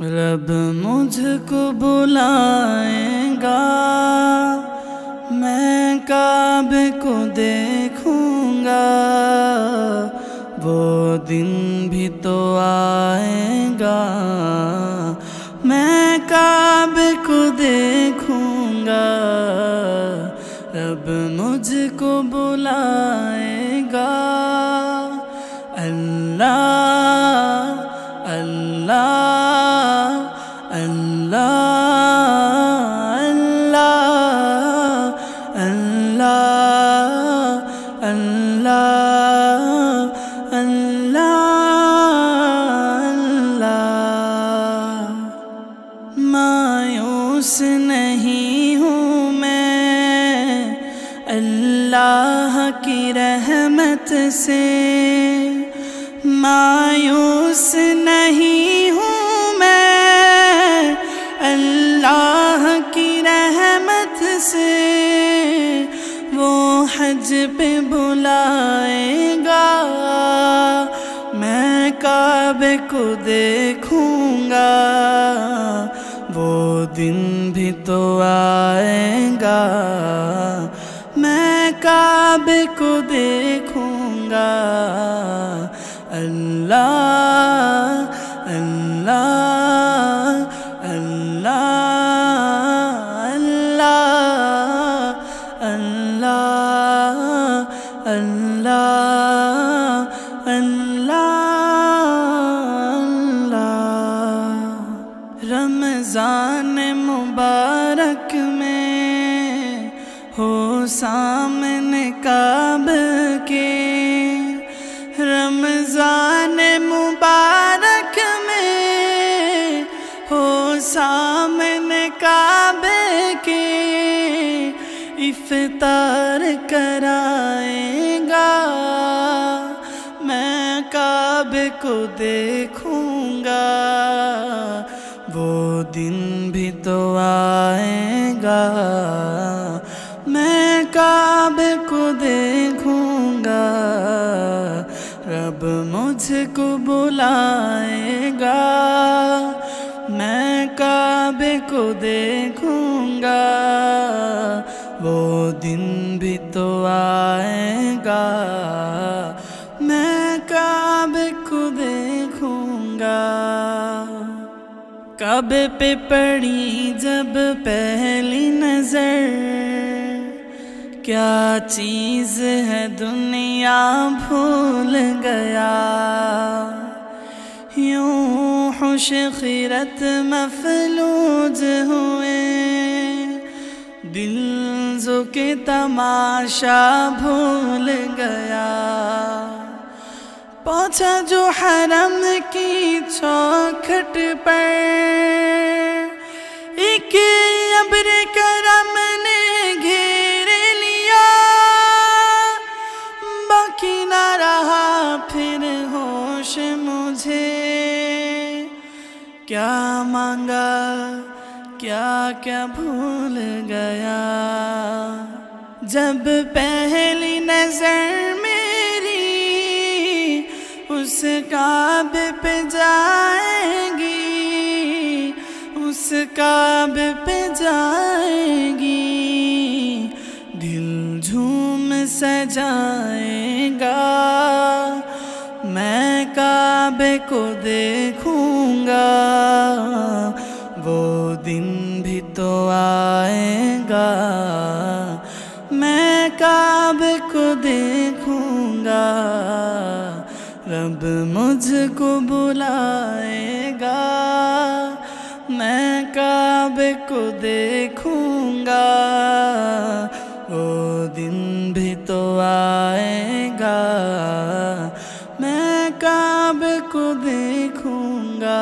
रब मुझको बुलाएगा, मैं काबे को देखूँगा। वो दिन भी तो आएगा, मैं काबे को देखूँगा। रब मुझको बुलाएगा अल्लाह अल्लाह अल्लाह अल्लाह मायूस नहीं हूँ मैं अल्लाह की रहमत से मायूस नहीं हूँ मैं अल्लाह की रहमत से वो हज पे बुलाएगा, मैं काबे को देखूँगा। वो दिन भी तो आएगा, मैं काबे को देखूँगा। अल्लाह अल्लाह। रमज़ान मुबारक में हो सामने काब के। रमज़ान मुबारक में हो सामने काबे के। इफ्तार कराएगा देखूँगा। वो दिन भी तो आएगा। मैं काबे को देखूँगा। रब मुझको बुलाएगा। मैं काबे को देखूँगा। वो दिन काबे पे पड़ी जब पहली नज़र? क्या चीज़ है दुनिया भूल गया? यूँ खुश खिरत मफलूज हुए। दिल जो के तमाशा भूल गया। पहुँचा जो हरम की चौखट पर। एक अब्र करम ने घेर लिया। बाकी ना रहा फिर होश मुझे। क्या मांगा, क्या क्या भूल गया। जब पहली काबे पे जाएगी, उस काबे पे जाएगी। दिल झूम सजाएगा मैं काबे को देखूँगा। वो दिन भी तो आएगा, मैं काबे को देखूँगा। रब मुझको बुलाएगा, मैं काबे को देखूँगा। वो दिन भी तो आएगा, मैं काबे को देखूँगा।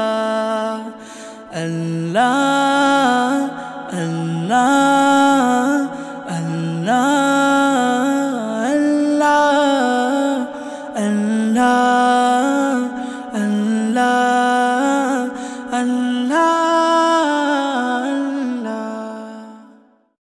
अल्लाह अल्लाह।